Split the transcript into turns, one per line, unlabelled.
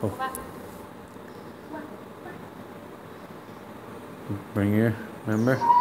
Oh. Bring here, remember?